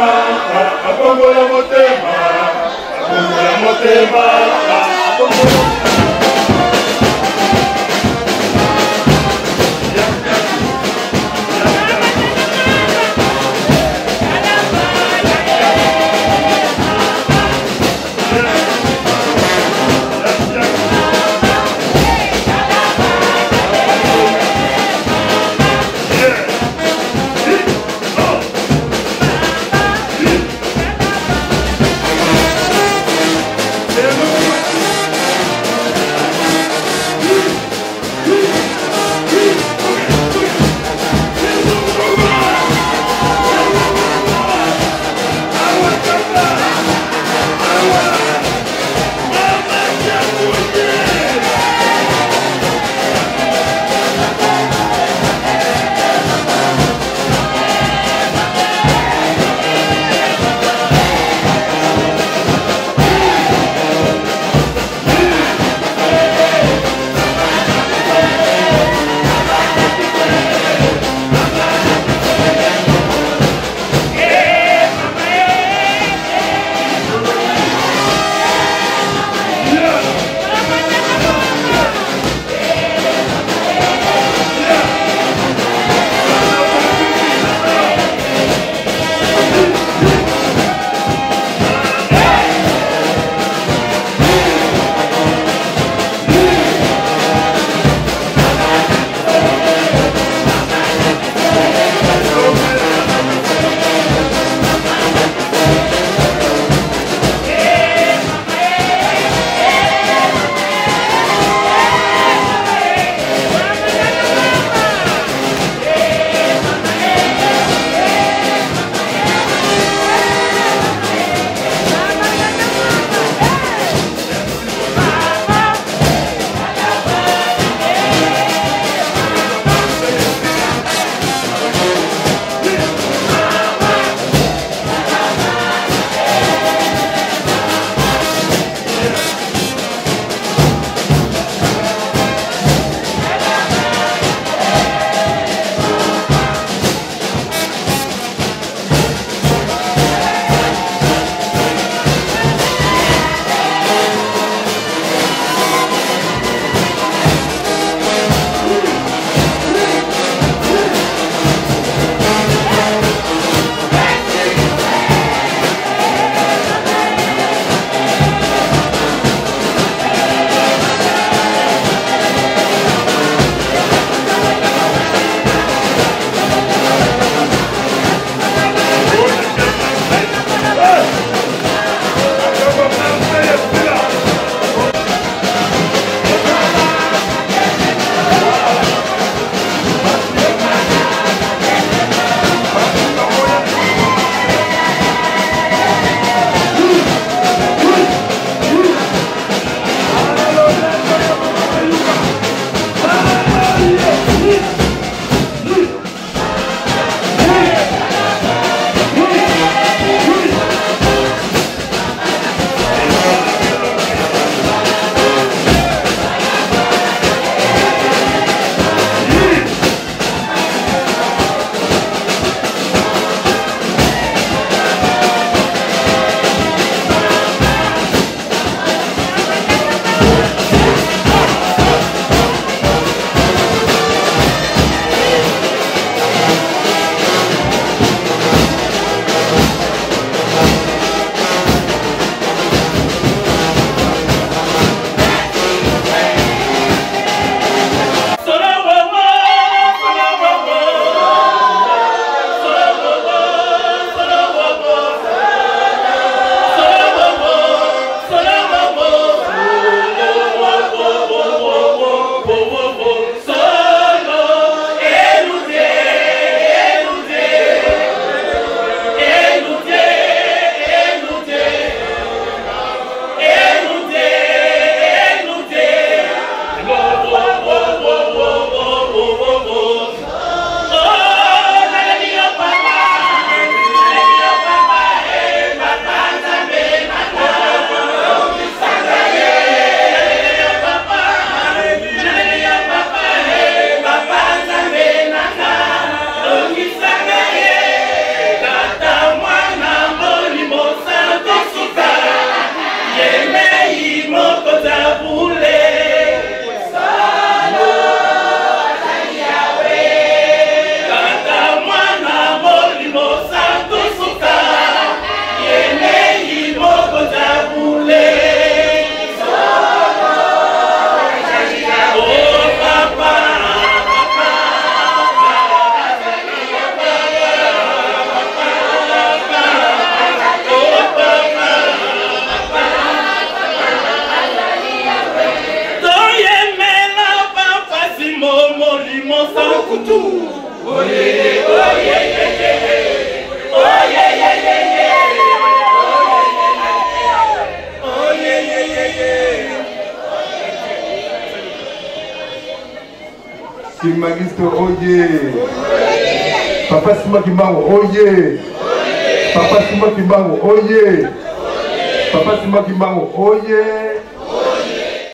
motema akongola motema akongola motema akongola motema